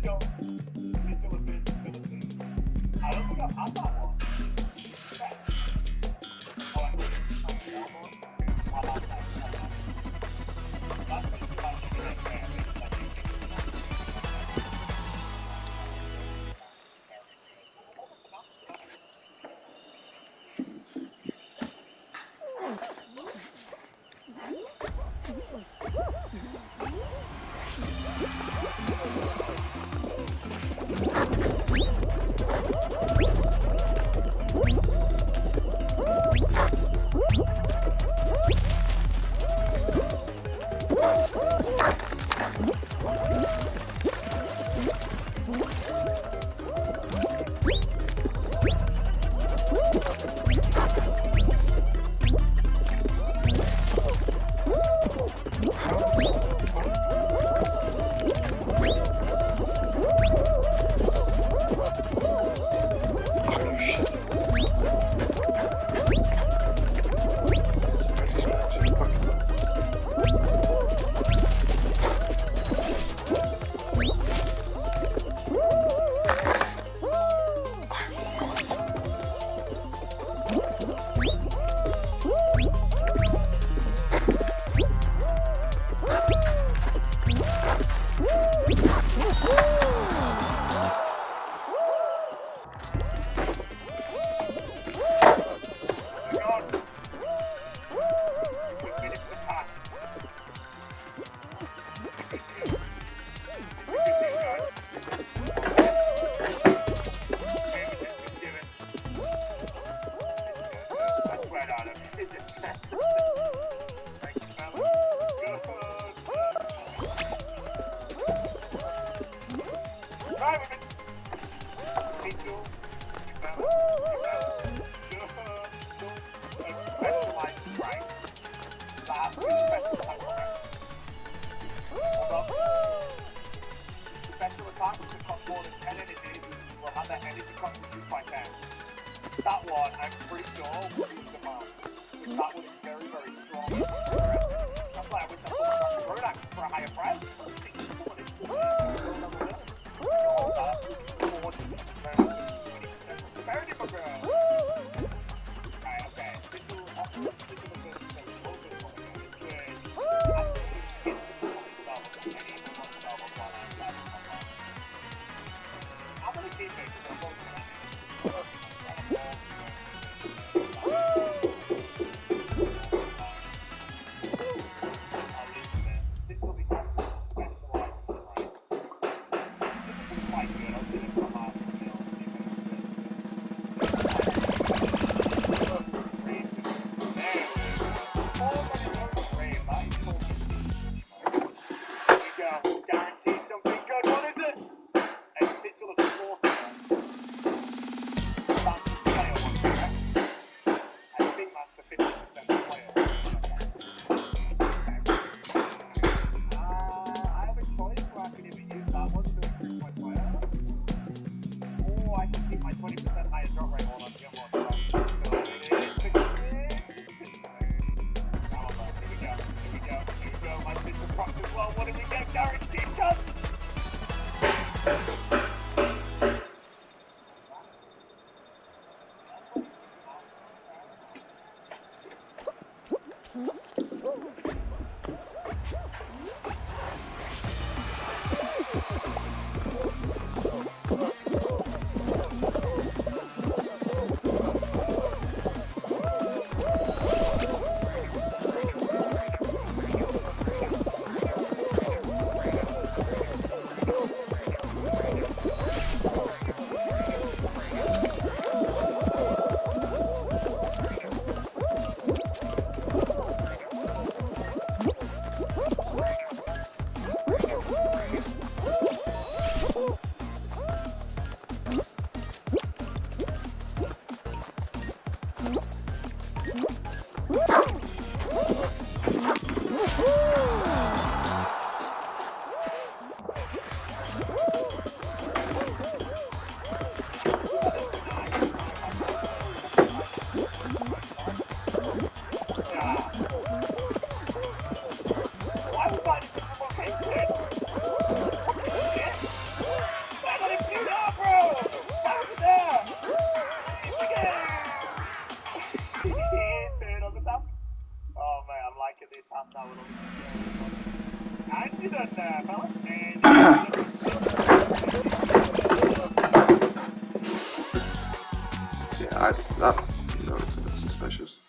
就就就会分分分，好了，不要打扰我。好了，然后，好了，more than 10 energy will have energy by. That one, I'm pretty sure, will be the. That one is very, very strong. That's why I wish I could have the Rodax for a higher price. I, that's no, it's a bit suspicious.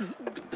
Mm-hmm.